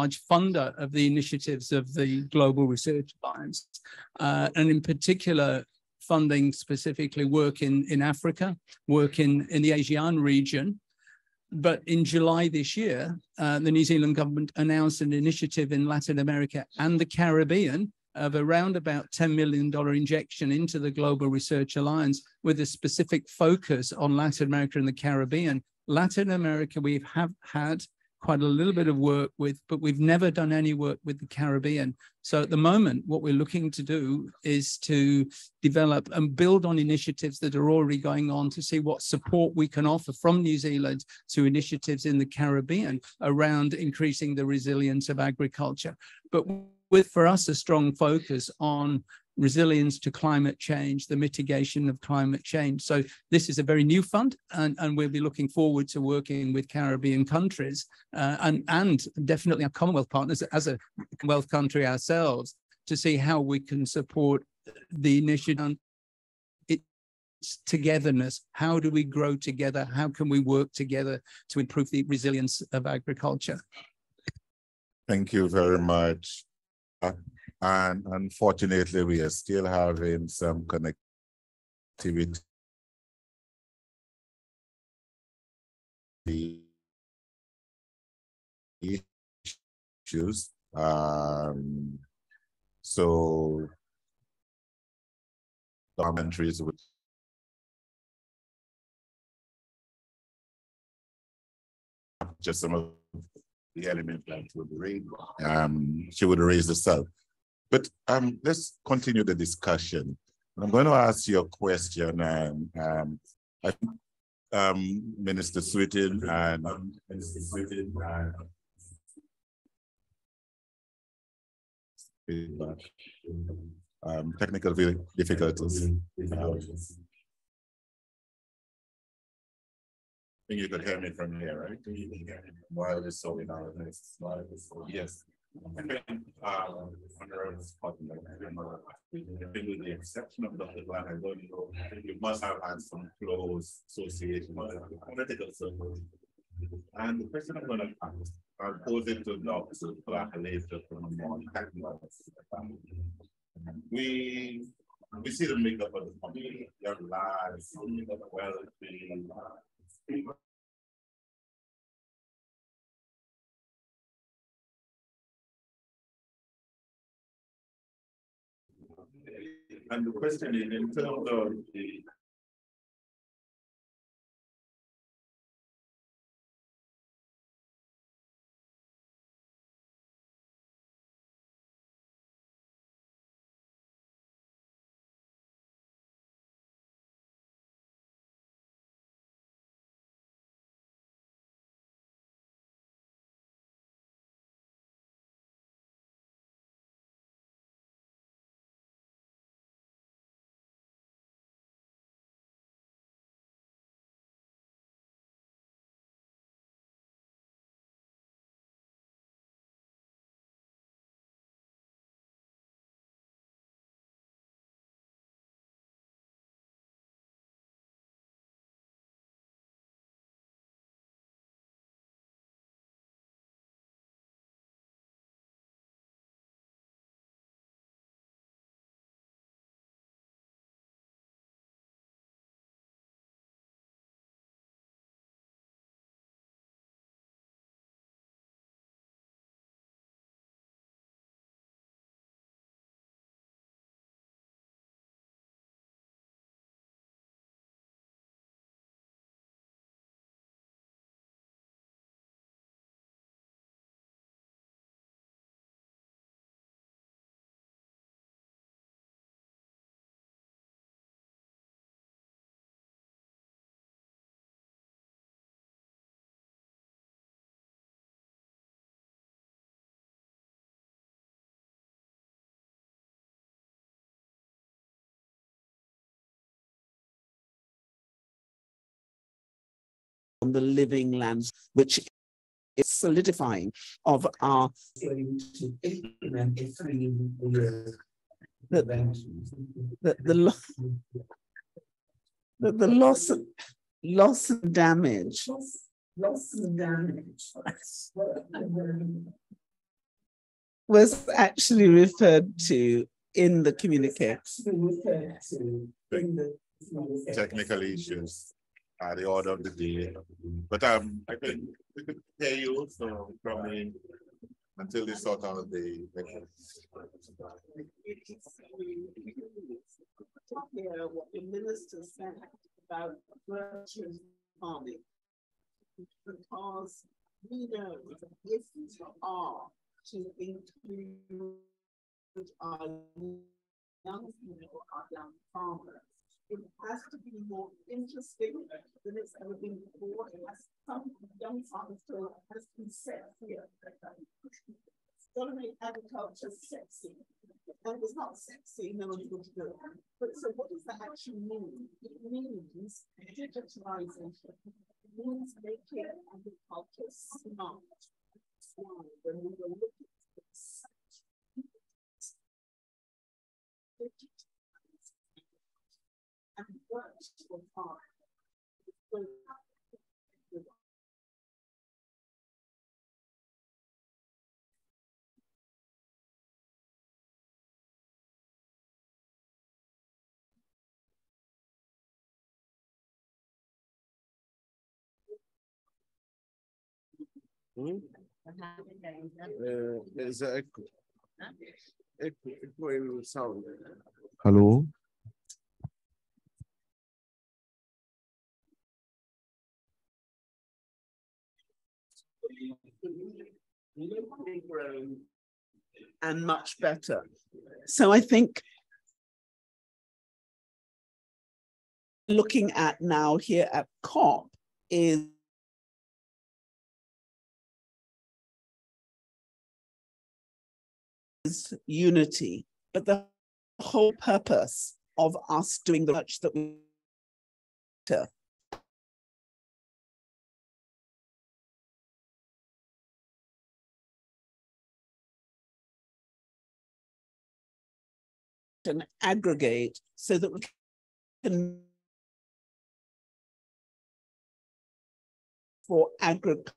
large funder of the initiatives of the Global Research Alliance, uh, and in particular, funding specifically work in, in Africa, work in, in the ASEAN region. But in July this year, uh, the New Zealand government announced an initiative in Latin America and the Caribbean of around about $10 million injection into the Global Research Alliance with a specific focus on Latin America and the Caribbean. Latin America, we have had quite a little bit of work with, but we've never done any work with the Caribbean. So at the moment, what we're looking to do is to develop and build on initiatives that are already going on to see what support we can offer from New Zealand to initiatives in the Caribbean around increasing the resilience of agriculture. But with, for us, a strong focus on resilience to climate change, the mitigation of climate change. So this is a very new fund, and, and we'll be looking forward to working with Caribbean countries uh, and, and definitely our Commonwealth partners as a Commonwealth country ourselves to see how we can support the initiative its togetherness. How do we grow together? How can we work together to improve the resilience of agriculture? Thank you very much. And unfortunately, we are still having some connectivity issues. Um, so commentaries with just some of the elements that would raise. Um, she would raise herself. But um, let's continue the discussion. I'm going to ask you a question, and um, I think um, Minister Swithin and um, Minister Swithin and um, technical difficulties. Um, I think you could hear me from here, right? While it's in Yes. with the exception of Dr. Glenn, I don't know, you must have had some close association with political circles. And the question I'm gonna ask, I'll pose it to Dr. Clark later from a more technical. We we see the makeup of the community, your lives, well-being, And the question is in terms of the the living lands, which is solidifying of our the, the, the, the, the loss loss and damage loss and damage was actually referred to in the communique. Technical issues are the order of the day, but um, I could, we could hear you, so probably until they sort out the. Hear what the minister said about virtuous farming. Because we know that if we are to include our young people, our young farmers, it has to be more interesting than it's ever been before. It has some young farmers feel it has to be here. It's got to make agriculture sexy. And it's not sexy, no one's going to do it. But so what does that actually mean? It means digitalization. It means making agriculture smart. When we were looking at this, and works for farm. Hmm? Uh, there's an echo. Echo, echo in sound. Hello? And much better. So I think looking at now here at COP is unity, but the whole purpose of us doing the much that we and aggregate so that we can for agriculture